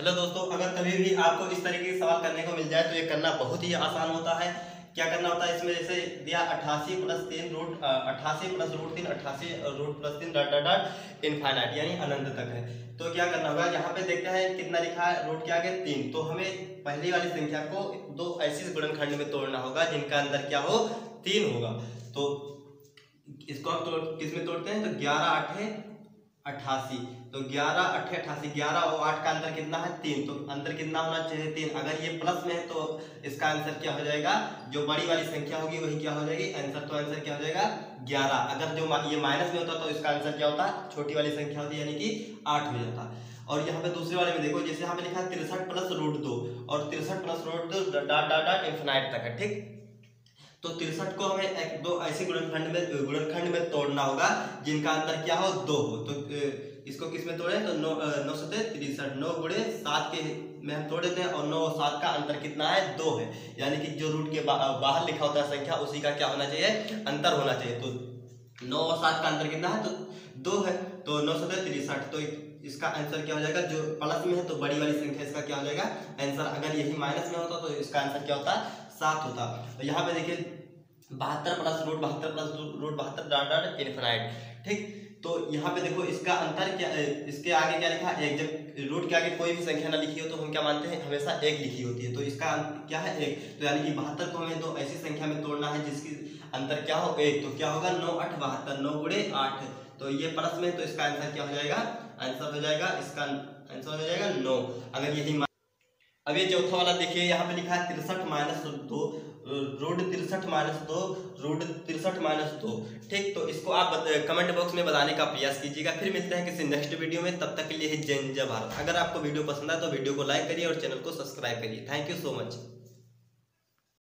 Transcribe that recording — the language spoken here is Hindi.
हेलो दोस्तों, अगर कभी भी आपको इस तरीके के सवाल करने को मिल जाए तो ये करना बहुत ही आसान होता है। क्या करना होता है इसमें? जैसे दिया अट्ठासी प्लस तीन रूट अट्ठासी प्लस रूट तीन अट्ठासी रूट प्लस तीन डॉट डॉट डॉट इनफाइनाइट, यानी अनंत तक है। तो क्या करना होगा? यहाँ पे देखते हैं कितना लिखा है, रूट के आगे तीन। तो हमें पहली वाली संख्या को दो ऐसी गुणनखंड में तोड़ना होगा, जिनका अंदर क्या हो? तीन होगा। तो इसको हम तोड़ किसमें तोड़ते हैं? तो ग्यारह आठ अट्ठासी तो ग्यारह अट्ठे अट्ठासी ग्यारह और आठ का अंतर कितना है? तीन। तो अंतर कितना होना चाहिए? तीन। अगर ये प्लस में है तो इसका आंसर क्या हो जाएगा? जो बड़ी वाली संख्या होगी, वही क्या हो जाएगी? आंसर तो आंसर क्या हो जाएगा? ग्यारह। अगर जो ये माइनस में होता तो इसका आंसर क्या होता? छोटी वाली संख्या होती, यानी कि आठ हो जाता। और यहाँ पे दूसरे वाले में देखो, जैसे यहाँ पे लिखा है तिरसठ प्लस रूट दो। और तिरसठ प्लस रूट दो डाट डाट डाट इन्फिनाइट तक है, ठीक? तो तिरसठ को हमें एक दो ऐसे गुणनखंड में गुणनखंड में तोड़ना होगा जिनका अंतर क्या हो दो हो। तो इसको किसमें तोड़े? तो नौ नौ सौ तिरसठ नौ गुड़े सात के में हम तोड़ देते हैं और नौ और सात का अंतर कितना है? दो है। यानी कि जो रूट के बा, बाहर लिखा होता है संख्या उसी का क्या होना चाहिए? अंतर होना चाहिए। तो नौ और सात का अंतर कितना है? तो दो है। तो नौ सौ तिरसठ तो इसका आंसर क्या हो जाएगा? जो प्लस में है तो बड़ी वाली संख्या इसका क्या हो जाएगा? आंसर अगर यही माइनस में होता तो इसका आंसर क्या होता? सात होता। तो यहाँ पे देखिए बहत्तर प्लस रूट बहत्तर प्लस रूट बहत्तर डॉट डॉट इन्फिनाइट ठीक? तो यहाँ पे देखो, इसका अंतर क्या इसके आगे क्या लिखा? एक जब रूट के आगे कोई भी संख्या ना लिखी हो तो हम क्या मानते हैं? हमेशा एक लिखी होती है। तो इसका क्या है? एक। तो यानी कि बहत्तर को हमें दो ऐसी संख्या में तोड़ना है जिसकी अंतर क्या हो? एक। तो क्या होगा? नौ आठ बहत्तर, नौ गुड़े आठ। तो ये प्लस में तो इसका आंसर क्या हो जाएगा? आंसर हो जाएगा, इसका आंसर हो जाएगा नौ। अगर यही अब ये चौथा वाला देखिए, यहाँ पे लिखा है तिरसठ माइनस दो। रूट तिरसठ माइनस दो रूट तिरसठ माइनस दो। ठीक तो इसको आप कमेंट बॉक्स में बताने का प्रयास कीजिएगा। फिर मिलते हैं किसी नेक्स्ट वीडियो में। तब तक के लिए जय जय भारत। अगर आपको वीडियो पसंद आए तो वीडियो को लाइक करिए और चैनल को सब्सक्राइब करिए। Thank you so much